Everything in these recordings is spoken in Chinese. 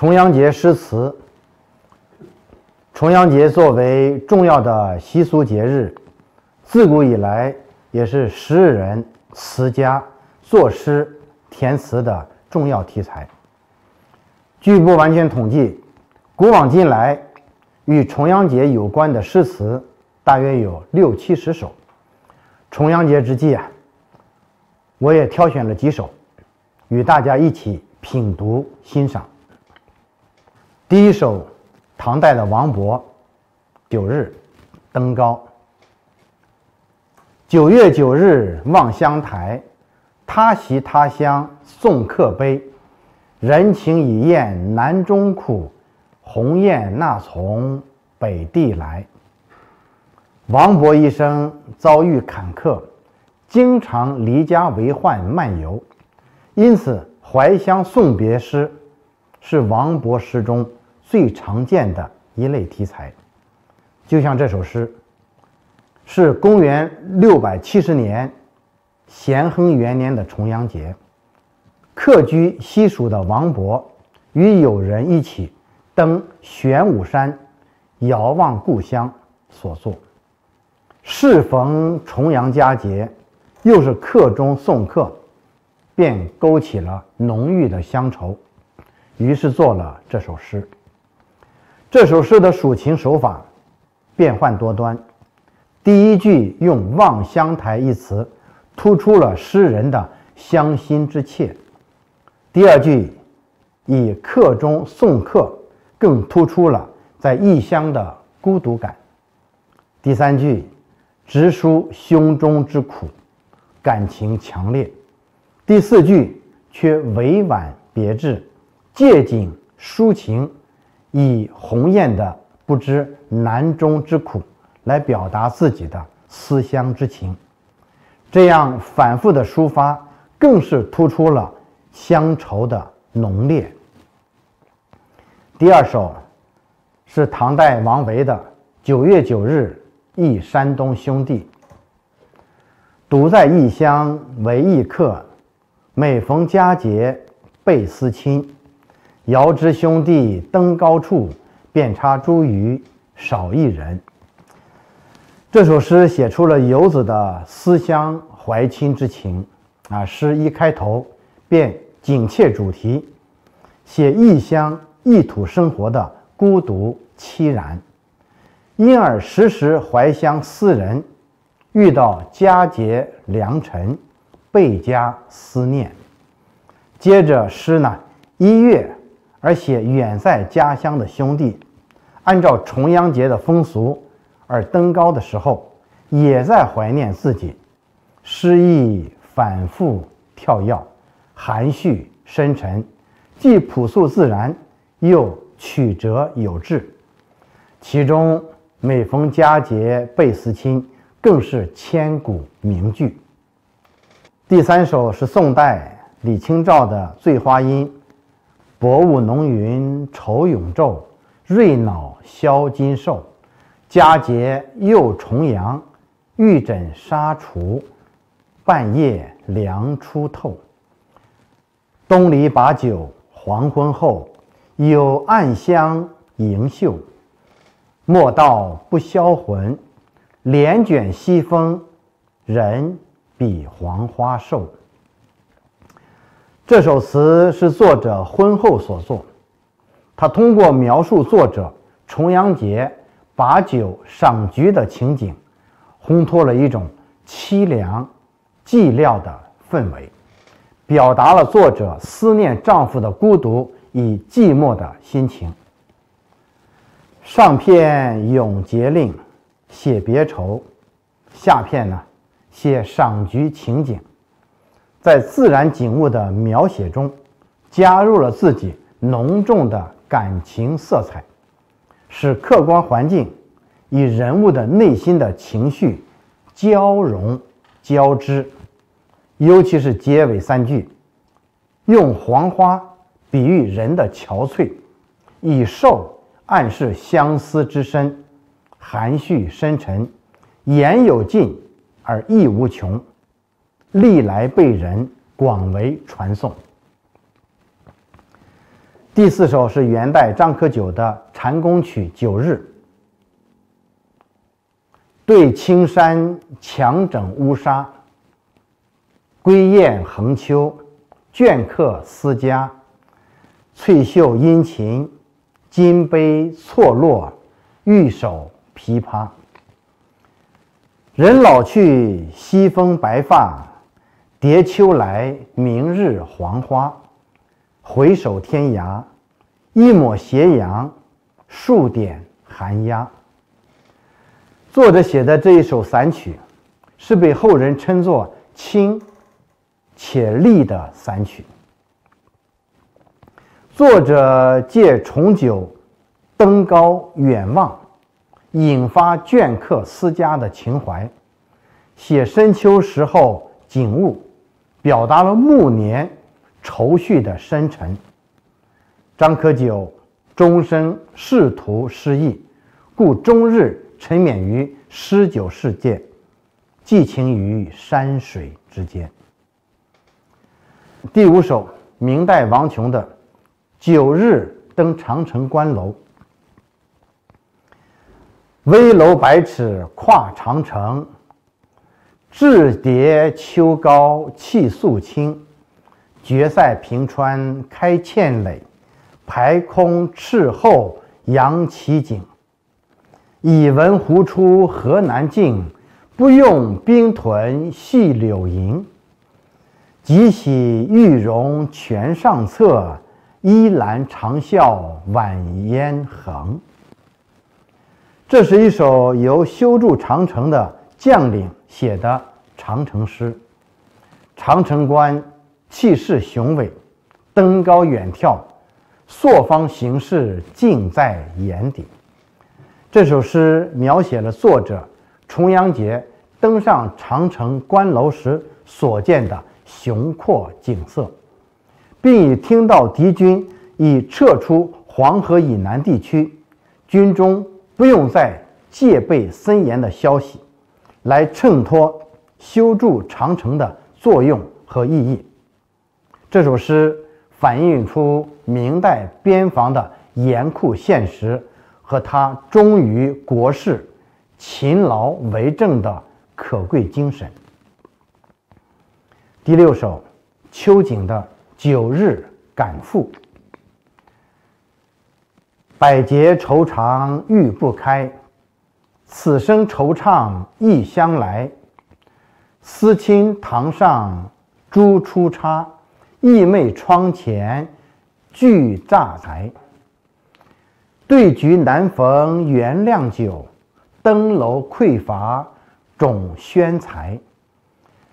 重阳节诗词。重阳节作为重要的习俗节日，自古以来也是诗人、词家作诗填词的重要题材。据不完全统计，古往今来与重阳节有关的诗词大约有六七十首。重阳节之际啊，我也挑选了几首，与大家一起品读欣赏。第一首，唐代的王勃《九日登高》。九月九日望乡台，他席他乡送客杯。人情已厌南中苦，鸿雁那从北地来。王勃一生遭遇坎坷，经常离家为患漫游，因此怀乡送别诗是王勃诗中最常见的一类题材。就像这首诗，是公元六百七十年咸亨元年的重阳节。客居西蜀的王勃，与友人一起登玄武山，遥望故乡所作。适逢重阳佳节，又是客中送客，便勾起了浓郁的乡愁，于是做了这首诗。这首诗的抒情手法变幻多端，第一句用“望乡台”一词，突出了诗人的乡心之切。第二句以客中送客，更突出了在异乡的孤独感。第三句直抒胸中之苦，感情强烈。第四句却委婉别致，借景抒情，以鸿雁的不知南中之苦来表达自己的思乡之情。这样反复的抒发，更是突出了。乡愁的浓烈。第二首是唐代王维的《九月九日忆山东兄弟》。独在异乡为异客，每逢佳节倍思亲。遥知兄弟登高处，遍插茱萸少一人。这首诗写出了游子的思乡怀亲之情。啊，诗一开头。便紧切主题，写异乡异土生活的孤独凄然，因而时时怀乡思人，遇到佳节良辰，倍加思念。接着诗呢，一月而写远在家乡的兄弟，按照重阳节的风俗而登高的时候，也在怀念自己，诗意反复跳跃。含蓄深沉，既朴素自然，又曲折有致。其中“每逢佳节倍思亲”更是千古名句。第三首是宋代李清照的《醉花阴》：“薄雾浓云愁永昼，瑞脑消金兽。佳节又重阳，玉枕纱厨，半夜凉初透。”东篱把酒黄昏后，有暗香盈袖。莫道不销魂，帘卷西风，人比黄花瘦。这首词是作者婚后所作，他通过描述作者重阳节把酒赏菊的情景，烘托了一种凄凉寂寥的氛围。表达了作者思念丈夫的孤独与寂寞的心情。上片咏节令，写别愁；下片呢，写赏菊情景。在自然景物的描写中，加入了自己浓重的感情色彩，使客观环境与人物的内心的情绪交融交织。尤其是结尾三句，用黄花比喻人的憔悴，以瘦暗示相思之深，含蓄深沉，言有尽而意无穷，历来被人广为传颂。第四首是元代张可久的禅宫曲《九日》。对青山强整乌纱，归雁横秋，倦客思家。翠袖殷勤，金杯错落，玉手琵琶。人老去，西风白发，蝶秋来，明日黄花。回首天涯，一抹斜阳，数点寒鸦。作者写的这一首散曲，是被后人称作清且丽的散曲。作者借重九登高远望，引发倦客思家的情怀，写深秋时候景物，表达了暮年。愁绪的深沉。张可久终生仕途失意，故终日沉湎于诗酒世界，寄情于山水之间。第五首，明代王琼的《九日登长城关楼》。危楼百尺跨长城，雉叠秋高气肃清。决塞平川开堑垒，排空斥后扬旗景。已闻胡出河南境，不用兵屯系柳营。几喜玉容全上策，依兰长啸晚烟横。这是一首由修筑长城的将领写的长城诗，长城关。气势雄伟，登高远眺，朔方形势尽在眼底。这首诗描写了作者重阳节登上长城关楼时所见的雄阔景色，并已听到敌军已撤出黄河以南地区，军中不用再戒备森严的消息，来衬托修筑长城的作用和意义。这首诗反映出明代边防的严酷现实和他忠于国事、勤劳为政的可贵精神。第六首，秋瑾的《九日感赋》：百劫愁肠欲不开，此生惆怅异乡来。思亲堂上朱初插。义妹窗前聚乍财，对局难逢原谅酒，登楼匮乏种宣财。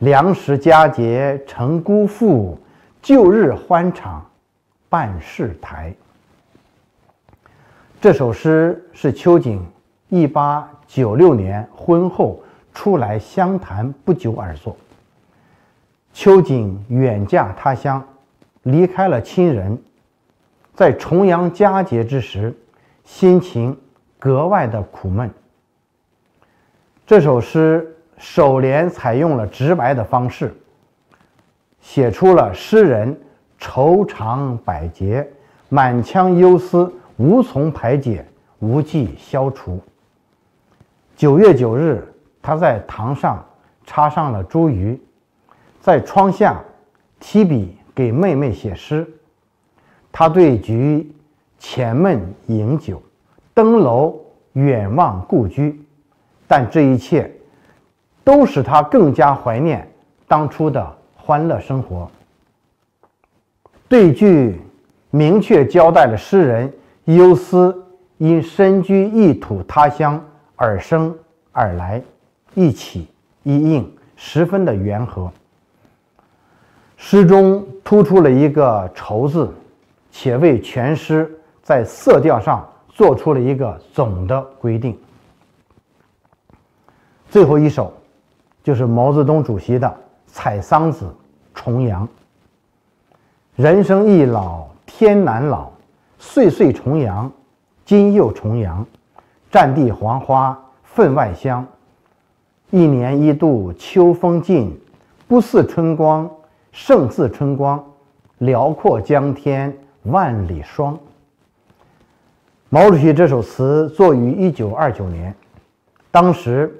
粮食佳节成辜负，旧日欢场办事台。这首诗是秋瑾一八九六年婚后出来湘潭不久而作。秋瑾远嫁他乡，离开了亲人，在重阳佳节之时，心情格外的苦闷。这首诗首联采用了直白的方式，写出了诗人愁肠百结、满腔忧思无从排解、无计消除。九月九日，他在堂上插上了茱萸。在窗下提笔给妹妹写诗，他对菊浅闷饮酒，登楼远望故居，但这一切都使他更加怀念当初的欢乐生活。对句明确交代了诗人忧思因身居异土他乡而生而来，一起一应，十分的圆和。诗中突出了一个“愁”字，且为全诗在色调上做出了一个总的规定。最后一首就是毛泽东主席的《采桑子·重阳》：“人生易老天难老，岁岁重阳，今又重阳。战地黄花分外香，一年一度秋风劲，不似春光。”胜似春光，辽阔江天万里霜。毛主席这首词作于一九二九年，当时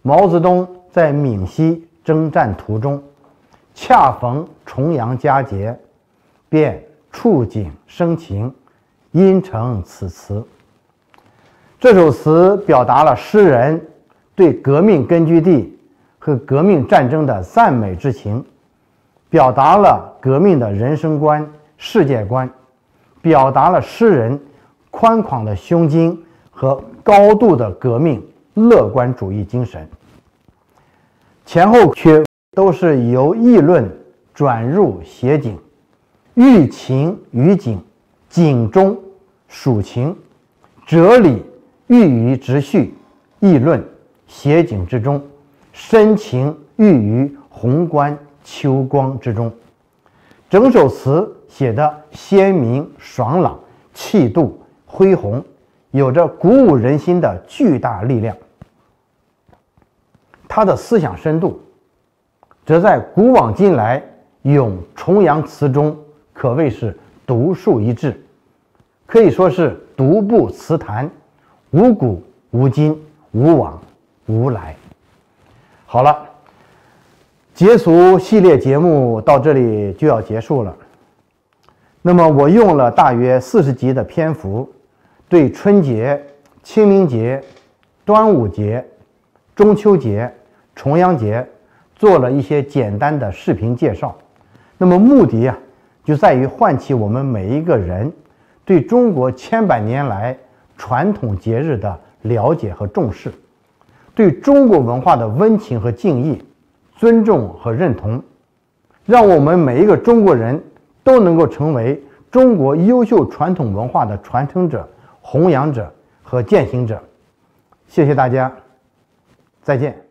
毛泽东在闽西征战途中，恰逢重阳佳节，便触景生情，因成此词。这首词表达了诗人对革命根据地和革命战争的赞美之情，表达了革命的人生观、世界观，表达了诗人。宽广的胸襟和高度的革命乐观主义精神，前后却都是由议论转入写景，寓情于景，景中抒情，哲理寓于直叙，议论写景之中，深情寓于宏观秋光之中。整首词写得鲜明爽朗，气度。恢宏，有着鼓舞人心的巨大力量。他的思想深度，则在古往今来咏重阳词中可谓是独树一帜，可以说是独步词坛，无古无今，无往无来。好了，节俗系列节目到这里就要结束了。那么我用了大约四十集的篇幅。对春节、清明节、端午节、中秋节、重阳节做了一些简单的视频介绍。那么目的啊，就在于唤起我们每一个人对中国千百年来传统节日的了解和重视，对中国文化的温情和敬意、尊重和认同，让我们每一个中国人都能够成为中国优秀传统文化的传承者。弘扬者和践行者，谢谢大家，再见。